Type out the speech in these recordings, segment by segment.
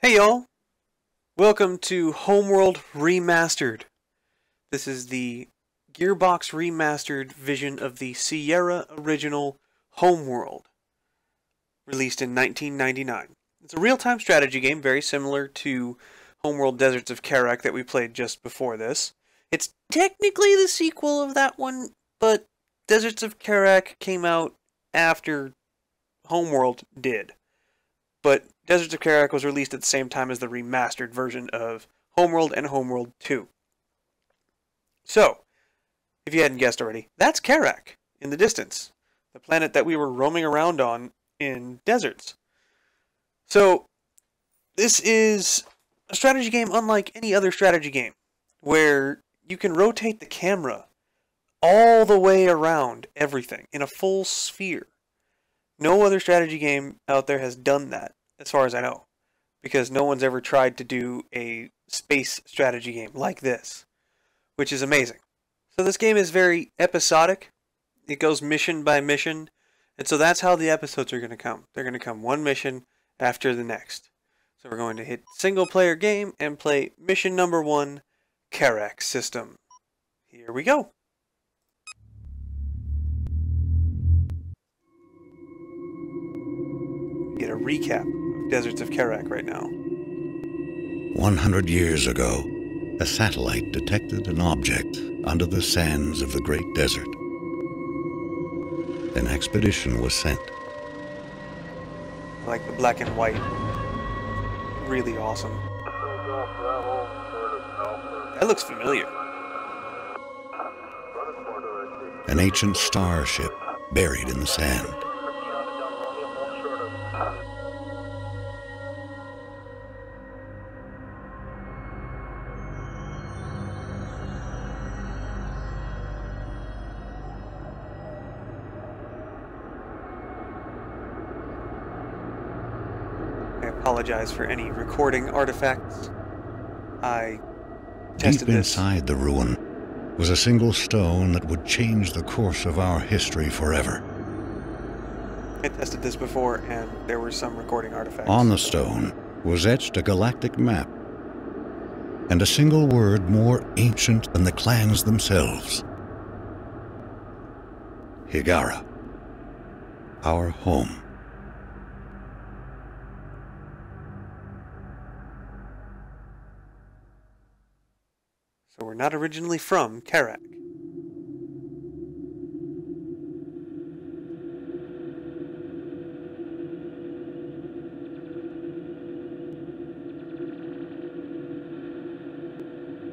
Hey y'all! Welcome to Homeworld Remastered. This is the Gearbox Remastered vision of the Sierra original Homeworld, released in 1999. It's a real-time strategy game very similar to Homeworld Deserts of Kharak that we played just before this. It's technically the sequel of that one, but Deserts of Kharak came out after Homeworld did. But Deserts of Kharak was released at the same time as the remastered version of Homeworld and Homeworld 2. So, if you hadn't guessed already, that's Kharak in the distance, the planet that we were roaming around on in deserts. So, this is a strategy game unlike any other strategy game, where you can rotate the camera all the way around everything in a full sphere. No other strategy game out there has done that, as far as I know, because no one's ever tried to do a space strategy game like this, which is amazing. So this game is very episodic. It goes mission by mission, and so that's how the episodes are going to come. They're going to come one mission after the next. So we're going to hit single player game and play mission number one, Kharak system. Here we go. Recap of Deserts of Kharak right now. 100 years ago, a satellite detected an object under the sands of the Great Desert. An expedition was sent. I like the black and white. Really awesome. That looks familiar. An ancient starship buried in the sand. Apologize for any recording artifacts. I tested Deep this. inside the ruin was a single stone that would change the course of our history forever. I tested this before, and there were some recording artifacts. On the stone was etched a galactic map and a single word more ancient than the clans themselves. Hiigara, our home. So we're not originally from Kharak.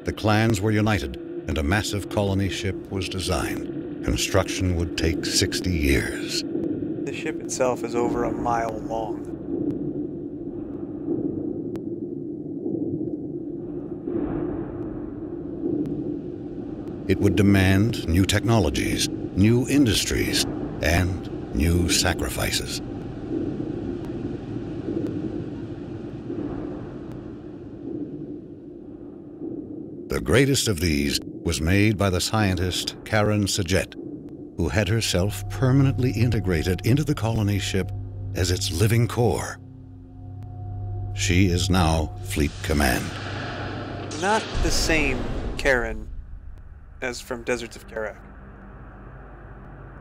The clans were united, and a massive colony ship was designed. Construction would take 60 years. The ship itself is over a mile long. It would demand new technologies, new industries, and new sacrifices. The greatest of these was made by the scientist Karan S'jet, who had herself permanently integrated into the colony ship as its living core. She is now Fleet Command. Not the same Karen as from Deserts of Kharak.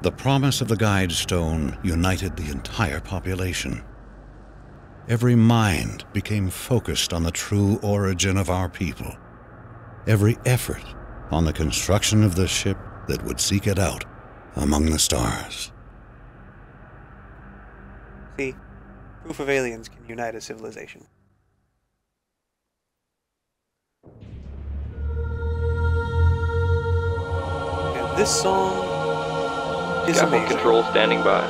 The promise of the Guide Stone united the entire population. Every mind became focused on the true origin of our people. Every effort on the construction of the ship that would seek it out among the stars. See, proof of aliens can unite a civilization. This song is Scaffold amazing. control standing by.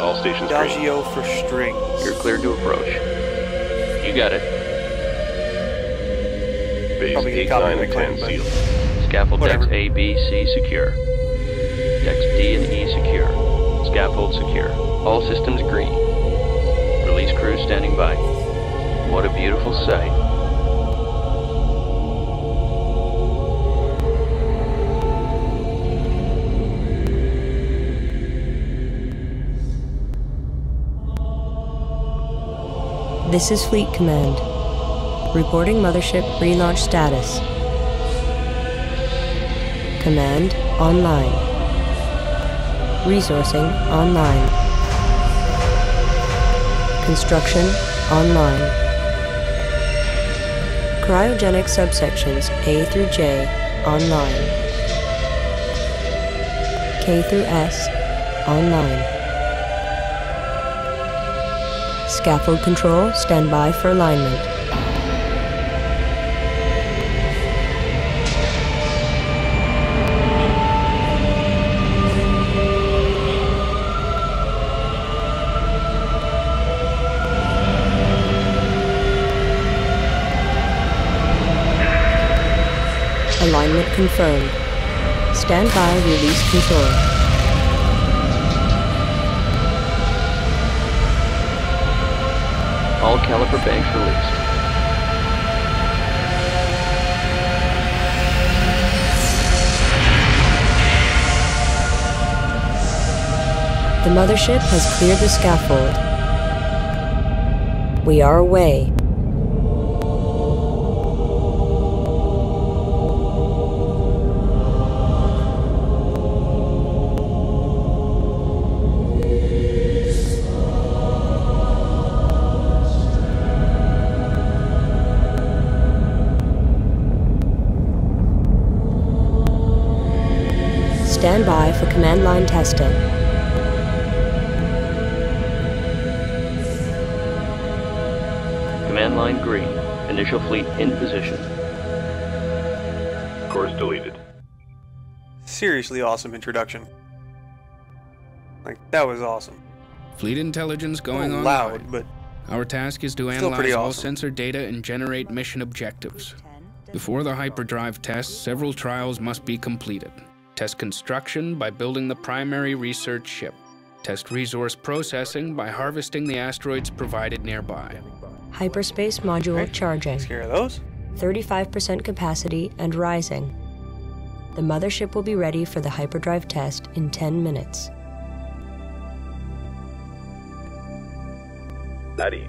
All stations green. Adagio for strings. You're cleared to approach. You got it. Base Probably 8, caught 9, and 10 sealed. Scaffold Whatever. decks A, B, C secure. Decks D and E secure. Scaffold secure. All systems green. Release crew standing by. What a beautiful sight. This is Fleet Command. Reporting Mothership relaunch status. Command online. Resourcing online. Construction online. Cryogenic subsections A through J online. K through S online. Scaffold control, stand by for alignment. Alignment confirmed. Stand by, release control. All caliper banks released. The mothership has cleared the scaffold. We are away. Stand by for command line testing. Command line green. Initial fleet in position. Course deleted. Seriously awesome introduction. Like, that was awesome. Fleet intelligence going on. loud, but Our task is to analyze pretty all awesome. sensor data and generate mission objectives. Before the hyperdrive test, several trials must be completed. Test construction by building the primary research ship. Test resource processing by harvesting the asteroids provided nearby. Hyperspace module Right. charging. takes care of those. 35% capacity and rising. The mothership will be ready for the hyperdrive test in 10 minutes. At ease.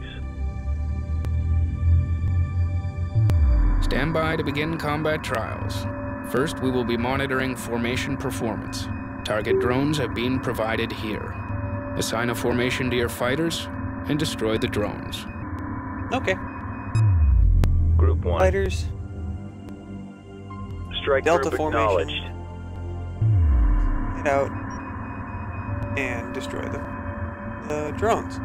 Stand by to begin combat trials. First, we will be monitoring formation performance. Target drones have been provided here. Assign a formation to your fighters and destroy the drones. Okay. Group 1. Fighters. Strike Delta group formation. acknowledged. Head out. And destroy the, the drones.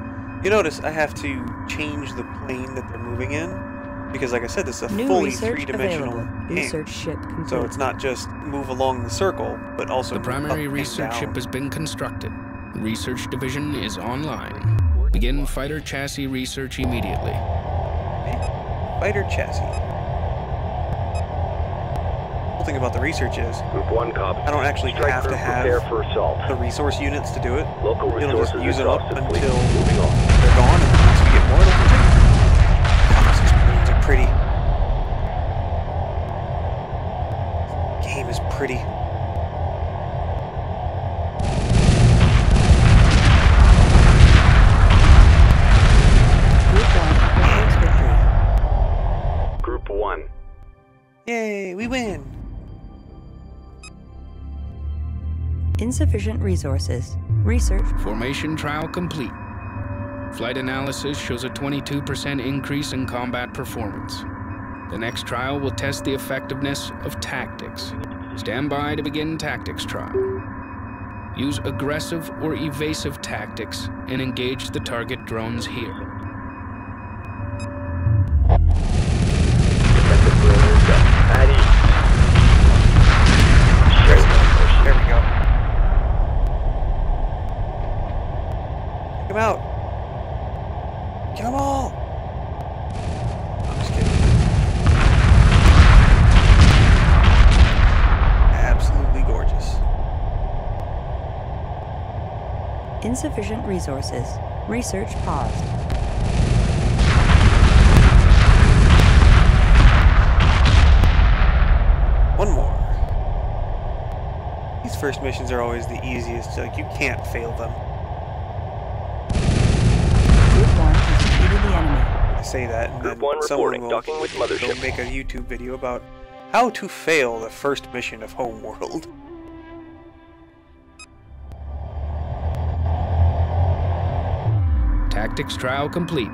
You notice I have to change the plane that they're moving in. Because, like I said, this is a New fully research three-dimensional available. Research ship complete. So it's not just move along the circle, but also The primary up and research down. ship has been constructed. Research division is online. Begin fighter chassis research immediately. Fighter chassis. The thing about the research is Group 1 copy. I don't actually Strike have to have prepare for assault. the resource units to do it. Local It'll just resources use it up until Moving on. they're gone, and once we get more, pretty. Group 1 reports victory. Group 1. Yay, we win! Insufficient resources. Research Formation trial complete. Flight analysis shows a 22% increase in combat performance. The next trial will test the effectiveness of tactics. Stand by to begin tactics trial. Use aggressive or evasive tactics and engage the target drones here. Insufficient resources. Research paused. One more. These first missions are always the easiest, like you can't fail them. Group 1 has defeated the enemy. say that, and Group then one someone reporting, will docking with go mothership. make a YouTube video about how to fail the first mission of Homeworld. Tactics trial complete.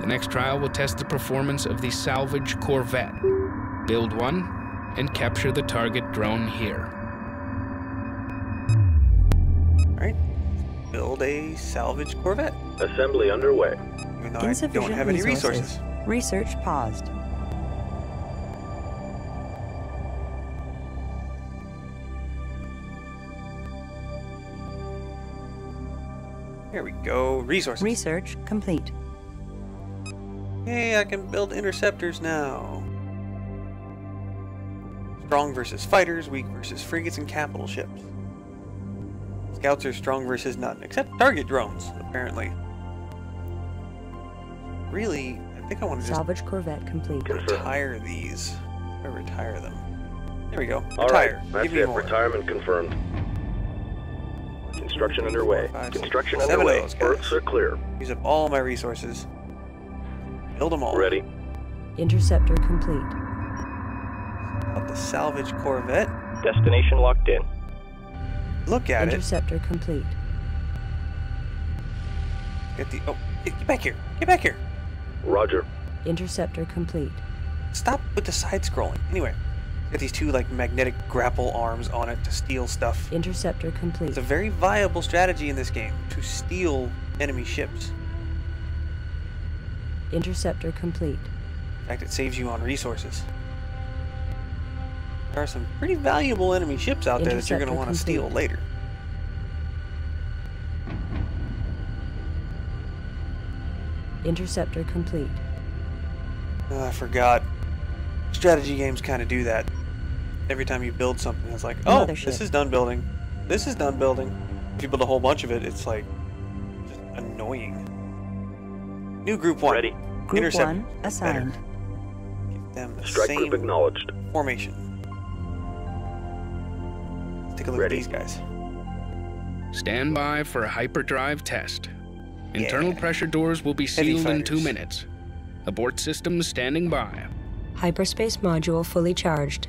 The next trial will test the performance of the salvage corvette. Build one and capture the target drone here. Right? Build a salvage Corvette. Assembly underway. Even though I Insufficient don't have any resources. resources. Research paused. We go. Resources. Research complete. Hey, I can build interceptors now. Strong versus fighters, weak versus frigates and capital ships. Scouts are strong versus none, except target drones, apparently. Really, I think I want to just Salvage corvette complete. Retire these. Or retire them. There we go. All right, Retire. that's Give me it. more. Retirement confirmed. Construction underway. Four, five, six, Construction seven of underway. those guys. Berths are clear. Use up all my resources. Build them all. Ready. Interceptor complete. Out the salvage Corvette. Destination locked in. Look at it. Interceptor complete. Get the. Oh, get get back here. Get back here. Roger. Interceptor complete. Stop with the side scrolling. Anyway, got these two like magnetic grapple arms on it to steal stuff. Interceptor complete. It's a very viable strategy in this game to steal enemy ships. Interceptor complete. In fact, it saves you on resources. There are some pretty valuable enemy ships out there that you're going to want to steal later. Interceptor complete. Oh, I forgot. Strategy games kind of do that. Every time you build something, it's like, oh, Mothership. this is done building. This is done building. If you build a whole bunch of it, it's like just annoying. New group one. Ready. Group Intercept one assigned. Give them the Strike same group acknowledged. formation. Let's take a look Ready. at these guys. Stand by for a hyperdrive test. Internal Yeah. pressure doors will be sealed in two minutes. Abort systems standing by. Hyperspace module fully charged.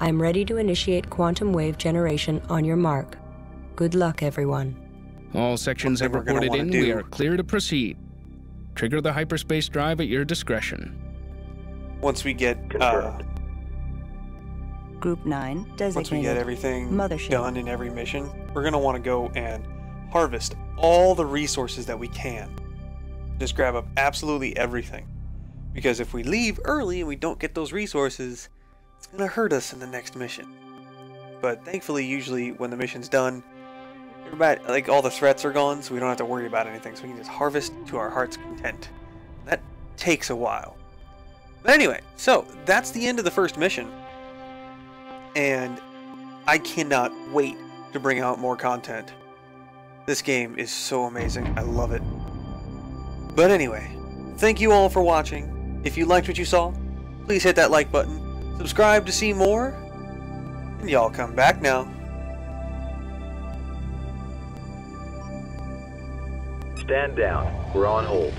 I'm ready to initiate quantum wave generation on your mark. Good luck, everyone. All sections have thing we're gonna reported in. do- We are clear to proceed. Trigger the hyperspace drive at your discretion. Once we get uh, Confirmed. Group nine once we get everything Mothership. done in every mission, we're gonna want to go and harvest all the resources that we can. Just grab up absolutely everything. Because if we leave early and we don't get those resources, it's gonna hurt us in the next mission. But thankfully, usually when the mission's done, everybody like all the threats are gone, so we don't have to worry about anything. So we can just harvest to our heart's content. That takes a while. But anyway, so that's the end of the first mission. And I cannot wait to bring out more content. This game is so amazing. I love it. But anyway, thank you all for watching. If you liked what you saw, please hit that like button, subscribe to see more, and y'all come back now. Stand down. We're on hold.